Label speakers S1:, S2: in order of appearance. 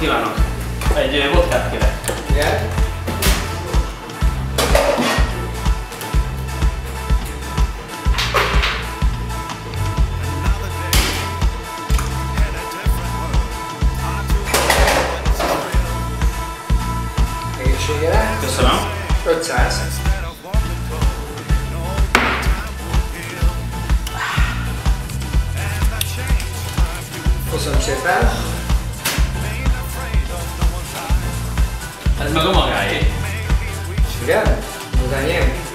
S1: kívánok! Egy vodkát kérek.
S2: Igen? Egészségére.
S1: Köszönöm.
S2: 500. Köszönöm szépen.
S1: 넘어가요 아예.
S2: 지금 무사님